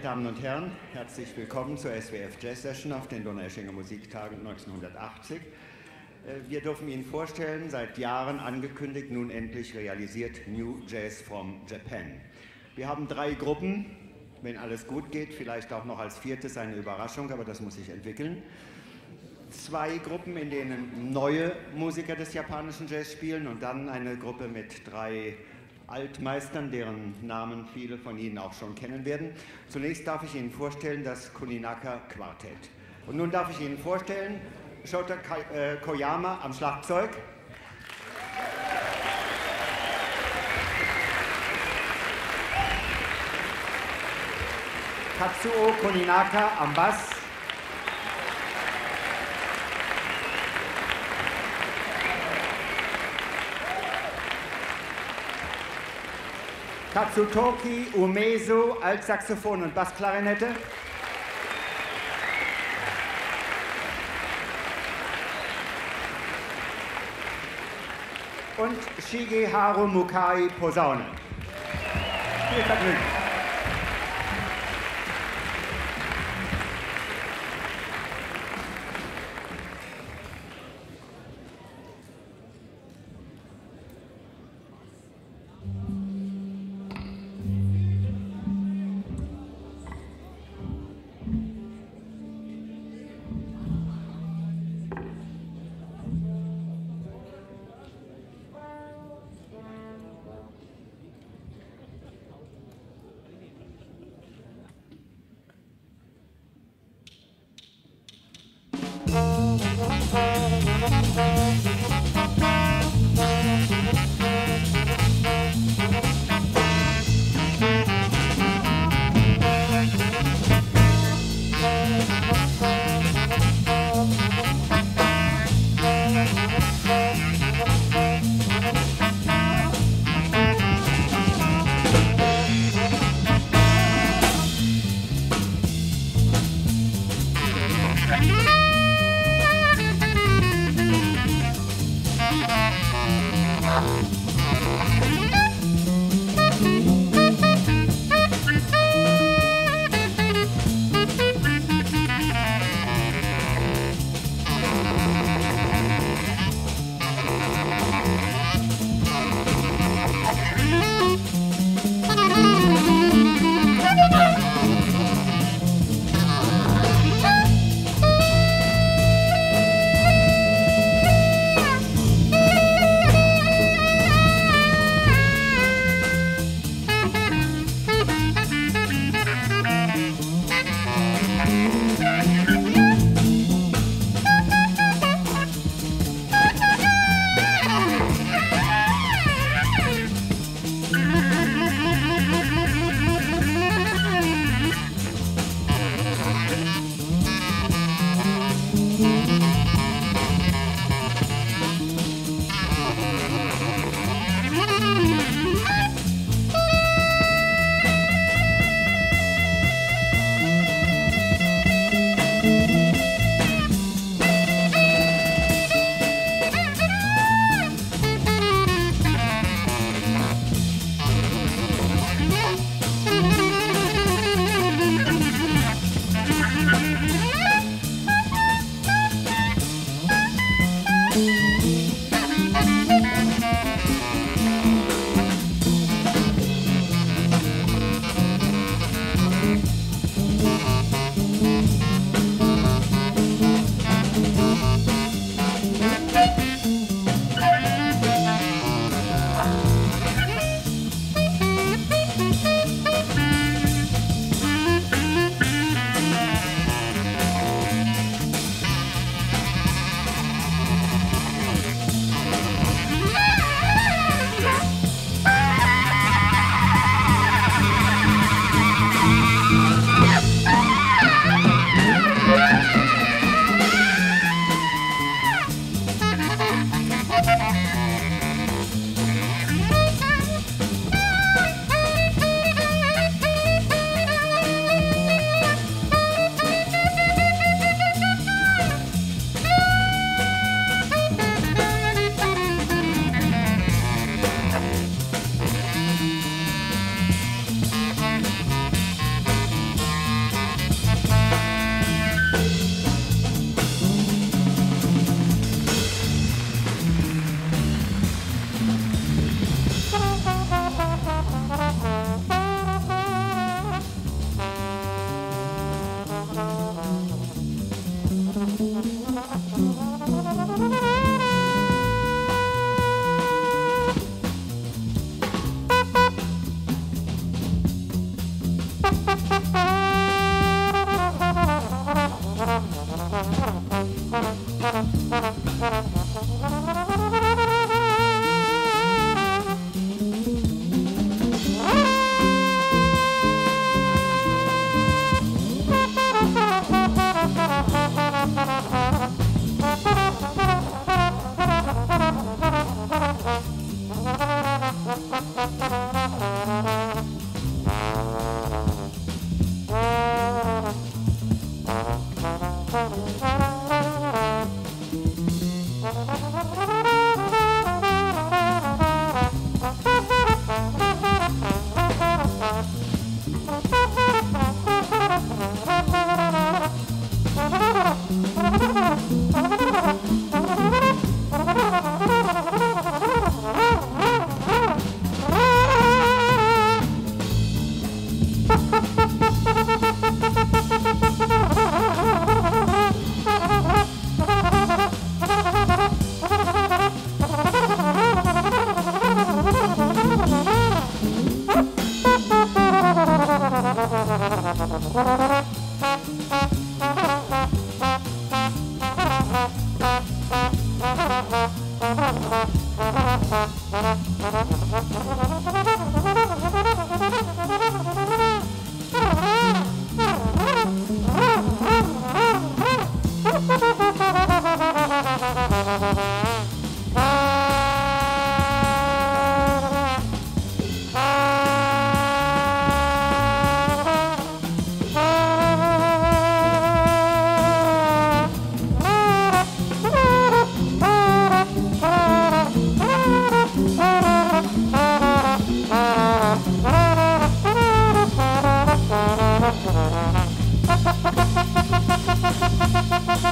meine Damen und Herren. Herzlich willkommen zur SWF Jazz Session auf den Donaueschinger Musiktagen 1980. Äh, wir dürfen Ihnen vorstellen, seit Jahren angekündigt, nun endlich realisiert New Jazz from Japan. Wir haben drei Gruppen, wenn alles gut geht, vielleicht auch noch als viertes eine Überraschung, aber das muss sich entwickeln. Zwei Gruppen, in denen neue Musiker des japanischen Jazz spielen und dann eine Gruppe mit drei Altmeistern, deren Namen viele von Ihnen auch schon kennen werden. Zunächst darf ich Ihnen vorstellen das Kuninaka Quartett. Und nun darf ich Ihnen vorstellen Shota äh, Koyama am Schlagzeug. Katsuo Koninaka am Bass. Katsutoki Umezu Altsaxophon und Bassklarinette. Und Shigeharu Mukai Posaune. Viel Vergnügen.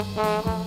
Música